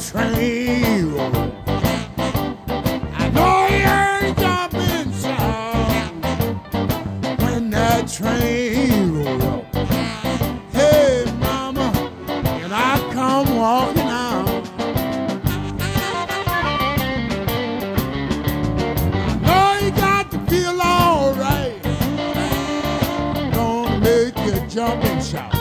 trail. I know he ain't jumping sound when that train rolls. Hey, mama, and I come walking out. I know you got to feel alright. Don't make you jump and shout.